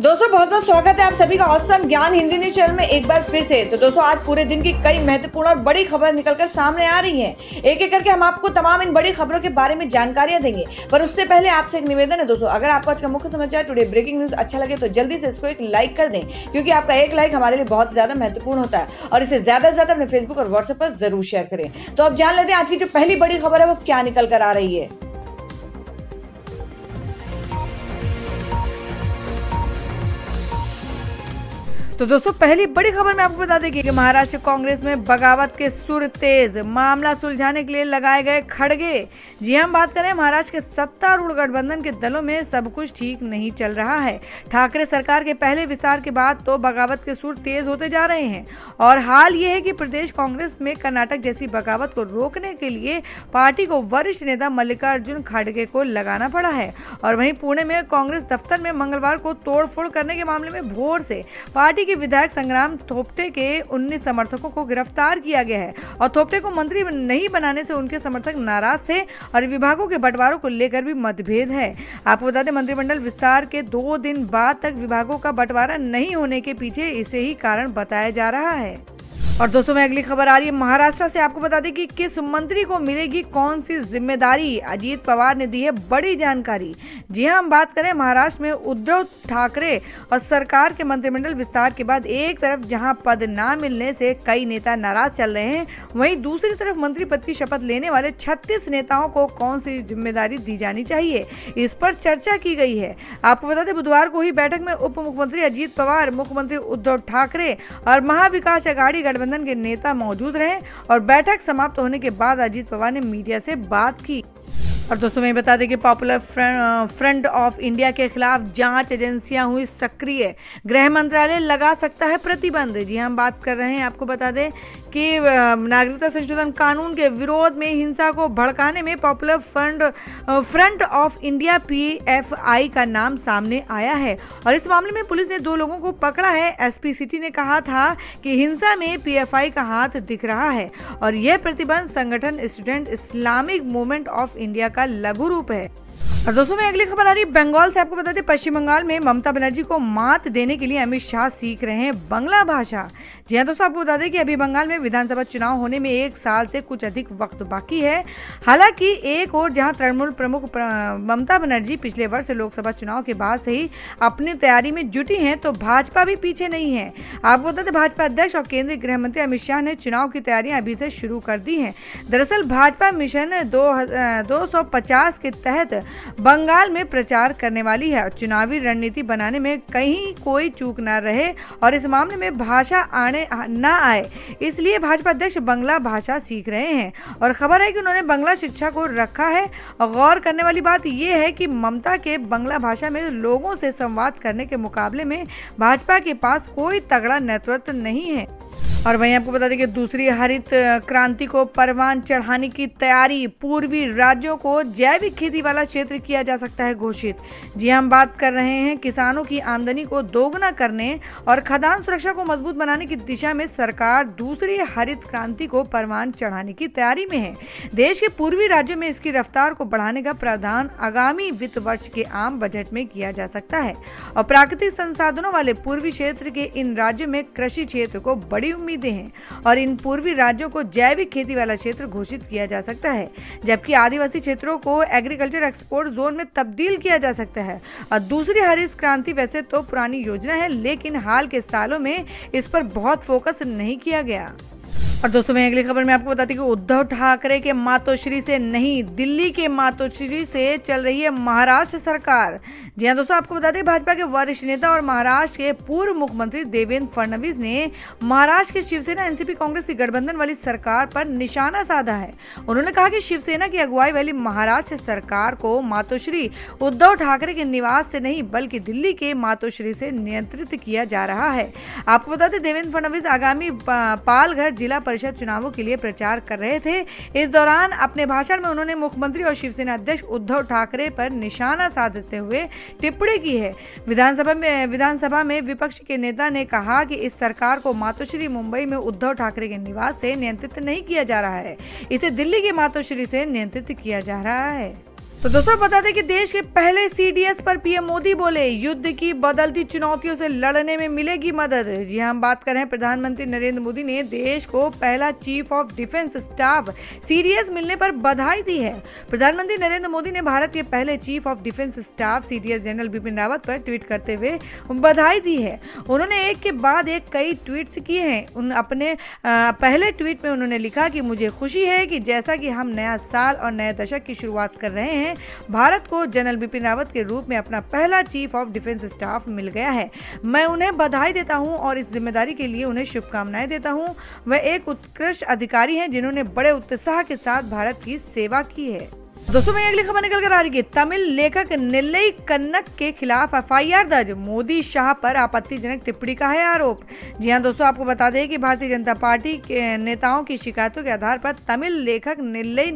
दोस्तों, बहुत बहुत स्वागत है आप सभी का औसम ज्ञान हिंदी न्यूज़ चैनल में एक बार फिर से। तो दोस्तों, आज पूरे दिन की कई महत्वपूर्ण और बड़ी खबर निकलकर सामने आ रही हैं। एक एक करके हम आपको तमाम इन बड़ी खबरों के बारे में जानकारियाँ देंगे। पर उससे पहले आपसे एक निवेदन है दोस्तों, अगर आपको आज का मुख्य समाचार टुडे ब्रेकिंग न्यूज़ अच्छा लगे तो जल्दी से इसको एक लाइक कर दें, क्योंकि आपका एक लाइक हमारे लिए बहुत ज़्यादा महत्वपूर्ण होता है। और इसे ज़्यादा से ज़्यादा अपने फेसबुक और व्हाट्सएप पर ज़रूर शेयर करें। तो अब जान लेते हैं आज की जो पहली बड़ी खबर है, वो क्या निकल कर आ रही है। तो दोस्तों, पहली बड़ी खबर में आपको बता दें कि महाराष्ट्र कांग्रेस में बगावत के सुर तेज, मामला सुलझाने के लिए लगाए गए खड़गे। जी हम बात करें महाराष्ट्र के सत्तारूढ़ गठबंधन के दलों में सब कुछ ठीक नहीं चल रहा है। ठाकरे सरकार के पहले विस्तार के बाद तो बगावत के सुर तेज होते जा रहे हैं। और हाल ये है कि प्रदेश कांग्रेस में कर्नाटक जैसी बगावत को रोकने के लिए पार्टी को वरिष्ठ नेता मल्लिकार्जुन खड़गे को लगाना पड़ा है। और वहीं पुणे में कांग्रेस दफ्तर में मंगलवार को तोड़फोड़ करने के मामले में भोर से पार्टी के विधायक संग्राम थोपटे के 19 समर्थकों को गिरफ़्तार किया गया है और थोपटे को मंत्री नहीं बनाने से उनके समर्थक नाराज़ थे और विभागों के बंटवारों को लेकर भी मतभेद है। आपको बता दें, मंत्रिमंडल विस्तार के दो दिन बाद तक विभागों का बंटवारा नहीं होने के पीछे इसे ही कारण बताया जा रहा है। और दोस्तों, में अगली खबर आ रही है महाराष्ट्र से। आपको बता दें कि किस मंत्री को मिलेगी, कौन सी ज़िम्मेदारी? अजीत पवार ने दी है बड़ी जानकारी। जी हाँ हम बात करें महाराष्ट्र में उद्धव ठाकरे और सरकार के मंत्रिमंडल विस्तार के बाद एक तरफ़ जहाँ पद ना मिलने से कई नेता नाराज़ चल रहे हैं, वहीं दूसरी तरफ़ मंत्री पद की शपथ लेने वाले छत्तीस नेताओं को कौन सी ज़िम्मेदारी दी जानी चाहिए, इस पर चर्चा की गई है। आपको बता दें, बुधवार को ही बैठक में उप मुख्यमंत्री अजीत पवार, मुख्यमंत्री उद्धव ठाकरे और महाविकास अघाड़ी गठबंधन के नेता मौजूद रहे और बैठक समाप्त होने के बाद अजीत पवार ने मीडिया से बात की। और दोस्तों, मैं बता दें कि पॉपुलर फ्रंट ऑफ़ इंडिया के खिलाफ जाँच एजेंसियाँ हुई सक्रिय। गृह मंत्रालय लगा सकता है प्रतिबंध। जी हम बात कर रहे हैं। आपको बता दें कि नागरिकता संशोधन कानून के विरोध में हिंसा को भड़काने में Popular Front Front of India PFI का नाम सामने आया है। और इस मामले में पुलिस ने दो लोगों को पकड़ा है। एसपी सिटी ने कहा था कि हिंसा में पीएफआई का हाथ दिख रहा है। और यह प्रतिबंध संगठन Student Islamic Movement of India का लघु रूप है। और दोस्तों, में अगली खबर आ रही है। बंगाल से आपको बता दें पश्चिम बंगाल में ममता बनर्जी को मात देने के लिए अमित शाह सीख रहे हैं बंगला भाषा। जी हाँ दोस्तों आपको बता दें कि अभी बंगाल में विधानसभा चुनाव होने में एक साल से कुछ अधिक वक्त बाकी है। हालाँकि एक और जहाँ तृणमूल प्रमुख ममता बनर्जी पिछले वर्ष लोकसभा चुनाव के बाद से ही अपनी तैयारी में जुटी हैं तो भाजपा भी पीछे नहीं है। आपको बता दें भाजपा अध्यक्ष और केंद्रीय गृह मंत्री अमित शाह ने चुनाव की तैयारियाँ अभी से शुरू कर दी है। दरअसल भाजपा मिशन दो, दो के तहत बंगाल में प्रचार करने वाली है। चुनावी रणनीति बनाने में कहीं कोई चूक न रहे और इस मामले में भाषा आने न आए। इसलिए भाजपा अध्यक्ष बंगला भाषा सीख रहे हैं और खबर है कि उन्होंने बंगला शिक्षा को रखा है। गौर करने वाली बात यह है कि ममता के बंगला भाषा में लोगों से संवाद करने के मुकाबले में भाजपा के पास कोई तगड़ा नेतृत्व नहीं है। और वहीं आपको बता दें कि दूसरी हरित क्रांति को परवान चढ़ाने की तैयारी पूर्वी राज्यों को जैविक खेती वाला क्षेत्र किया जा सकता है घोषित। जी हम बात कर रहे हैं किसानों की आमदनी को दोगुना करने और खदान सुरक्षा को मज़बूत बनाने की दिशा में सरकार दूसरी हरित क्रांति को परवान चढ़ाने की तैयारी में है। देश के पूर्वी राज्यों में इसकी रफ्तार को बढ़ाने का प्रावधान आगामी वित्त वर्ष के आम बजट में किया जा सकता है। और प्राकृतिक संसाधनों वाले पूर्वी क्षेत्र के इन राज्यों में कृषि क्षेत्र को बड़ी उम्मीदें हैं और इन पूर्वी राज्यों को जैविक खेती वाला क्षेत्र घोषित किया जा सकता है, जबकि आदिवासी क्षेत्रों को एग्रीकल्चर एक्सपोर्ट जोन में तब्दील किया जा सकता है। और दूसरी हरित क्रांति वैसे तो पुरानी योजना है, लेकिन हाल के सालों में इस पर बहुत फोकस नहीं किया गया। और दोस्तों, मैं अगली खबर में आपको बताती हूँ उद्धव ठाकरे के मातोश्री से नहीं, दिल्ली के मातोश्री से चल रही है महाराष्ट्र सरकार। जी हाँ दोस्तों, आपको बता दें, भाजपा के वरिष्ठ नेता और महाराष्ट्र के पूर्व मुख्यमंत्री देवेंद्र फडणवीस ने महाराष्ट्र के शिवसेना, एनसीपी, कांग्रेस की गठबंधन वाली सरकार पर निशाना साधा है। उन्होंने कहा कि शिवसेना की अगुवाई वाली महाराष्ट्र सरकार को मातोश्री उद्धव ठाकरे के निवास से नहीं, बल्कि दिल्ली के मातोश्री से नियंत्रित किया जा रहा है। आपको बता दें, देवेंद्र फडणवीस आगामी पालघर जिला परिषद चुनावों के लिए प्रचार कर रहे थे। इस दौरान अपने भाषण में उन्होंने मुख्यमंत्री और शिवसेना अध्यक्ष उद्धव ठाकरे पर निशाना साधते हुए टिप्पणी की है। विधानसभा में विधानसभा में विपक्ष के नेता ने कहा कि इस सरकार को मातोश्री मुंबई में उद्धव ठाकरे के निवास से नियंत्रित नहीं किया जा रहा है। इसे दिल्ली के मातोश्री से नियंत्रित किया जा रहा है। तो दोस्तों बता दें कि देश के पहले सीडीएस पर पीएम मोदी बोले युद्ध की बदलती चुनौतियों से लड़ने में मिलेगी मदद। जी हाँ, हम बात कर रहे हैं प्रधानमंत्री नरेंद्र मोदी ने देश को पहला Chief of Defence Staff CDS मिलने पर बधाई दी है। प्रधानमंत्री नरेंद्र मोदी ने भारत के पहले chief of defence staff CDS general Bipin Rawat पर ट्वीट करते हुए बधाई दी है। उन्होंने एक के बाद एक कई ट्वीट किए हैं। उन अपने पहले ट्वीट में उन्होंने लिखा कि मुझे खुशी है कि जैसा कि हम नया साल और नए दशक की शुरुआत कर रहे हैं में भारत को जनरल बिपिन रावत के रूप में अपना पहला चीफ ऑफ़ डिफेंस स्टाफ मिल गया है। मैं उन्हें बधाई देता हूँ और इस ज़िम्मेदारी के लिए उन्हें शुभकामनाएँ देता हूँ। वह एक उत्कृष्ट अधिकारी हैं जिन्होंने बड़े उत्साह के साथ भारत की सेवा की है। दोस्तों, मैं अगली खबर निकल कर आ रही है। तमिल लेखक निलई कन्नक के खिलाफ एफआईआर दर्ज। मोदी शाह पर आपत्तिजनक टिप्पणी का है आरोप। जी हाँ, दोस्तों, आपको बता दें कि भारतीय जनता पार्टी के नेताओं की शिकायतों के आधार पर तमिल लेखक निलई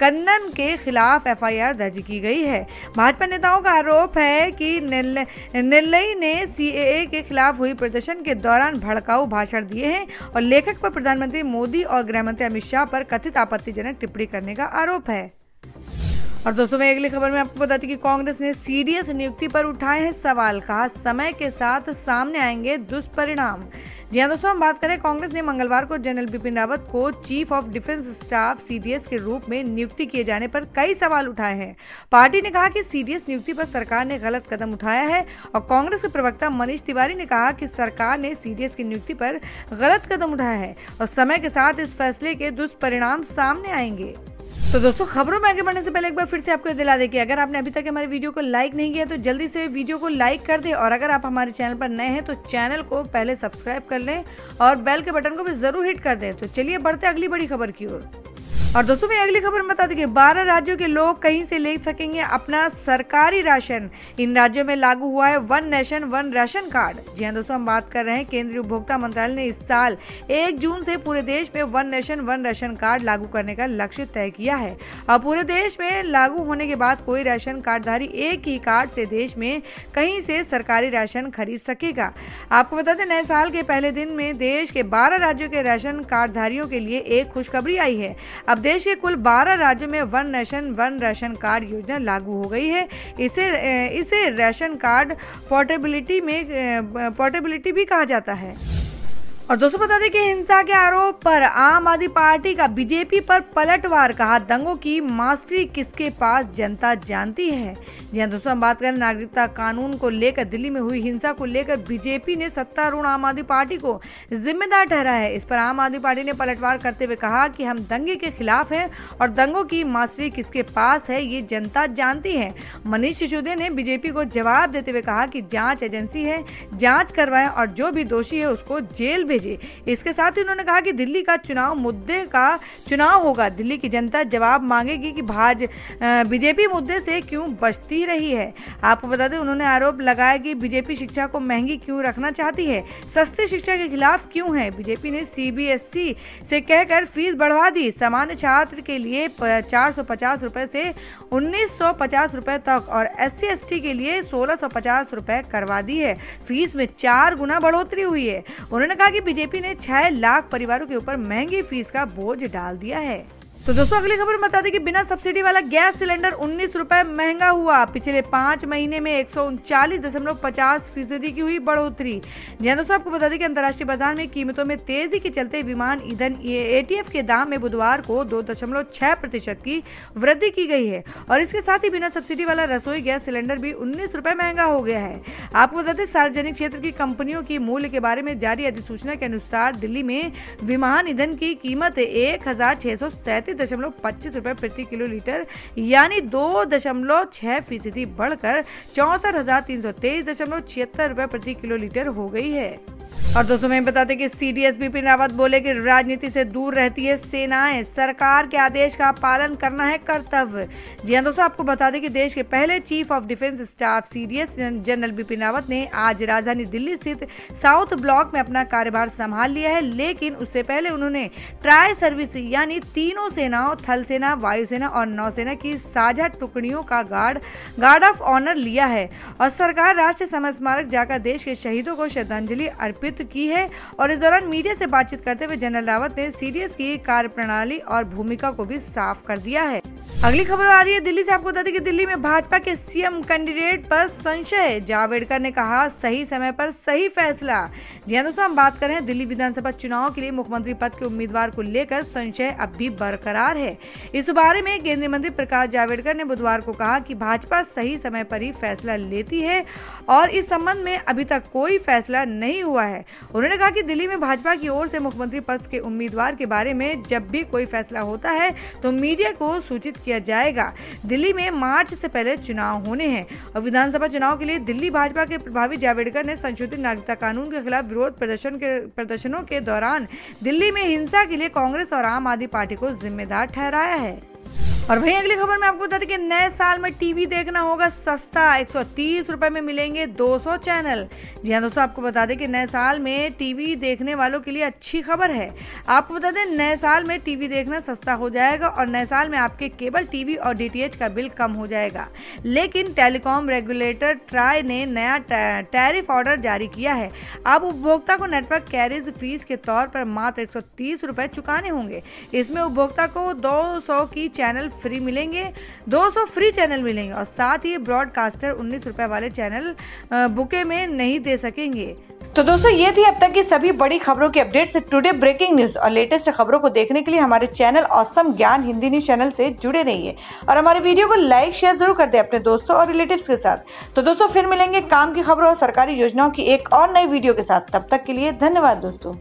कन्नन के खिलाफ एफआईआर दर्ज की गई है। भाजपा नेताओं का आरोप है कि निलई ने सीएए के खिलाफ हुई प्रदर्शन के दौरान भड़काऊ भाषण दिए हैं और लेखक पर प्रधानमंत्री मोदी और गृहमंत्री अमित शाह पर कथित आपत्तिजनक टिप्पणी करने का आरोप है। और दोस्तों, मैं अगली खबर में आपको बताती कि कांग्रेस ने सीडीएस नियुक्ति पर उठाए हैं सवाल। कहा, समय के साथ सामने आएँगे दुष्परिणाम। जी हाँ दोस्तों, हम बात करें कांग्रेस ने मंगलवार को जनरल बिपिन रावत को chief of defence staff CDS के रूप में नियुक्ति किए जाने पर कई सवाल उठाए हैं। पार्टी ने कहा कि सीडीएस नियुक्ति पर सरकार ने गलत कदम उठाया है और कांग्रेस के प्रवक्ता मनीष तिवारी ने कहा कि सरकार ने सीडीएस की नियुक्ति पर गलत कदम उठाया है और समय के साथ इस फैसले के दुष्परिणाम सामने आएँगे। तो दोस्तों, खबरों में आगे बढ़ने से पहले एक बार फिर से आपको दिला दे कि अगर आपने अभी तक हमारे वीडियो को लाइक नहीं किया तो जल्दी से वीडियो को लाइक कर दे। और अगर आप हमारे चैनल पर नए हैं तो चैनल को पहले सब्सक्राइब कर लें और बेल के बटन को भी ज़रूर हिट कर दें। तो चलिए, बढ़ते अगली बड़ी खबर की ओर। और दोस्तों, मैं अगली खबर बता दें बारह राज्यों के लोग कहीं से ले सकेंगे अपना सरकारी राशन। इन राज्यों में लागू हुआ है one nation, one ration card. जी हाँ दोस्तों, हम बात कर रहे हैं, केंद्रीय उपभोक्ता मंत्रालय ने इस साल एक जून से पूरे देश में one nation, one ration card लागू करने का लक्ष्य तय किया है। और पूरे देश में लागू होने के बाद कोई राशन कार्डधारी एक ही कार्ड से देश में कहीं से सरकारी राशन खरीद सकेगा। आपको बता दें, नए साल के पहले दिन में देश के बारह राज्यों के राशन कार्डधारियों के लिए एक खुशखबरी आई है। अब देश के कुल 12 राज्यों में one nation, one ration card योजना लागू हो गई है। इसे इसे राशन कार्ड पोर्टेबिलिटी में पोर्टेबिलिटी भी कहा जाता है। और दोस्तों बता दें कि हिंसा के आरोप पर आम आदमी पार्टी का बीजेपी पर पलटवार कहा, दंगों की मास्टरी किसके पास, जनता जानती है। जी हाँ दोस्तों, हम बात करें नागरिकता कानून को लेकर, दिल्ली में हुई हिंसा को लेकर, बीजेपी ने सत्तारूढ़ आम आदमी पार्टी को जिम्मेदार ठहरा है। इस पर आम आदमी पार्टी ने पलटवार करते हुए कहा कि हम दंगे के खिलाफ हैं और दंगों की मास्टरी किसके पास है, ये जनता जानती है। मनीष सिसोदिया ने बीजेपी को जवाब देते हुए कहा कि जाँच एजेंसी है, जाँच करवाएँ और जो भी दोषी है उसको जेल भेजे। इसके साथ ही उन्होंने कहा कि दिल्ली का चुनाव मुद्दे का चुनाव होगा। दिल्ली की जनता जवाब मांगेगी कि भाज बीजेपी मुद्दे से क्यों बचती रही है? आपको बता दें, उन्होंने आरोप लगाया कि बीजेपी शिक्षा को महँगी क्यों रखना चाहती है? सस्ती शिक्षा के खिलाफ क्यों है? बीजेपी ने सीबीएसई से कहकर फ़ीस बढ़वा दी। सामान्य छात्र के लिए चार सौ पचास रुपए से उन्नीस सौ पचास रुपए तक और एस सी एस टी के लिए सोलह सौ पचास रुपए करवा दी है। फ़ीस में चार गुना बढ़ोतरी हुई है। उन्होंने कहा कि बीजेपी ने छह लाख परिवारों के ऊपर महँगी फ़ीस का बोझ डाल दिया है। तो दोस्तों अगली खबर बता दें कि बिना सब्सिडी वाला गैस सिलेंडर उन्नीस रुपए महँगा हुआ। पिछले पाँच महीने में एक फ़ीसदी की हुई बढ़ोतरी। जी हाँ, दोस्तों आपको बता दें कि अंतर्राष्ट्रीय बाज़ार में कीमतों में तेज़ी के चलते विमान ईंधन एटीएफ के दाम में बुधवार को दो प्रतिशत की वृद्धि की गई है। और इसके साथ ही बिना सब्सिडी वाला रसोई गैस सिलेंडर भी उन्नीस रुपए महँगा हो गया है। आपको बता दें सार्वजनिक क्षेत्र की कंपनियों की मूल्य के बारे में जारी अधिसूचना के अनुसार दिल्ली में विमान ईंधन की कीमत एक हज़ार छह सौ सैंतीस दशमलव पच्चीस रुपए प्रति किलो लीटर यानी दो दशमलव छह फ़ीसदी बढ़कर चौसठ हज़ार तीन सौ तेईस दशमलव छिहत्तर रुपए प्रति किलो लीटर हो गई है। और दोस्तों, मैं बता दें कि सीडीएस बिपिन रावत बोले कि राजनीति से दूर रहती है सेनाएँ। सरकार के आदेश का पालन करना है कर्तव्य। जी हाँ दोस्तों, आपको बता दें कि देश के पहले chief of defence staff C D S general Bipin Rawat ने आज राजधानी दिल्ली स्थित साउथ ब्लॉक में अपना कार्यभार संभाल लिया है। लेकिन उससे पहले उन्होंने ट्राई सर्विस यानी तीनों सेनाओं थल सेना, वायुसेना और नौसेना की साझा टुकड़ियों का गार्ड गार्ड ऑफ़ ऑनर लिया है। और सरकार राष्ट्रीय समर स्मारक जाकर देश के शहीदों को श्रद्धांजलि अर्पित की है। और इस दौरान मीडिया से बातचीत करते हुए जनरल रावत ने सीडीएस की कार्यप्रणाली और भूमिका को भी साफ़ कर दिया है। अगली खबर आ रही है दिल्ली से। आपको बता दें कि दिल्ली में भाजपा के सीएम कैंडिडेट पर संशय। जावड़ेकर ने कहा, सही समय पर सही फैसला। जी हाँ दोस्तों, हम बात करें दिल्ली विधानसभा चुनाव के लिए मुख्यमंत्री पद के उम्मीदवार को लेकर। संशय अब भी बरकरार है। इस बारे में केंद्रीय मंत्री प्रकाश जावड़ेकर ने बुधवार को कहा कि भाजपा सही समय पर ही फैसला लेती है और इस संबंध में अभी तक कोई फैसला नहीं हुआ है। उन्होंने कहा कि दिल्ली में भाजपा की ओर से मुख्यमंत्री पद के उम्मीदवार के बारे में जब भी कोई फैसला होता है तो मीडिया को सूचित किया जाएगा। दिल्ली में मार्च से पहले चुनाव होने हैं। और विधानसभा चुनाव के लिए दिल्ली भाजपा के प्रभावी जावड़ेकर ने संशोधित नागरिकता कानून के खिलाफ विरोध प्रदर्शन के प्रदर्शनों के दौरान दिल्ली में हिंसा के लिए कांग्रेस और आम आदमी पार्टी को जिम्मेदार ठहराया है। और वहीं अगली खबर में आपको बता दें कि नए साल में टीवी देखना होगा सस्ता। एक सौ में मिलेंगे 200 चैनल। जी हाँ दोस्तों, आपको बता दें कि नए साल में टीवी देखने वालों के लिए अच्छी खबर है। आपको बता दें, नए साल में टीवी देखना सस्ता हो जाएगा और नए साल में आपके केबल, टीवी और डीटीएच का बिल कम हो जाएगा। लेकिन टेलीकॉम रेगुलेटर ट्राई ने नया टैरिफ ऑर्डर जारी किया है। अब उपभोक्ता को नेटवर्क कैरिज फ़ीस के तौर पर मात्र एक सौ चुकाने होंगे। इसमें उपभोक्ता को दो सौ की चैनल फ्री मिलेंगे 200 फ्री चैनल मिलेंगे और साथ ही ब्रॉडकास्टर उन्नीस रुपए वाले चैनल बुके में नहीं दे सकेंगे। तो दोस्तों, ये थी अब तक की सभी बड़ी खबरों की अपडेट से टुडे ब्रेकिंग न्यूज़ और लेटेस्ट खबरों को देखने के लिए हमारे चैनल औसम ज्ञान हिंदी न्यूज़ चैनल से जुड़े रहिए। और हमारे वीडियो को लाइक शेयर ज़रूर कर दे अपने दोस्तों और रिलेटिव्स के साथ। तो दोस्तों, फिर मिलेंगे काम की खबरों और सरकारी योजनाओं की एक और नई वीडियो के साथ। तब तक के लिए धन्यवाद दोस्तों।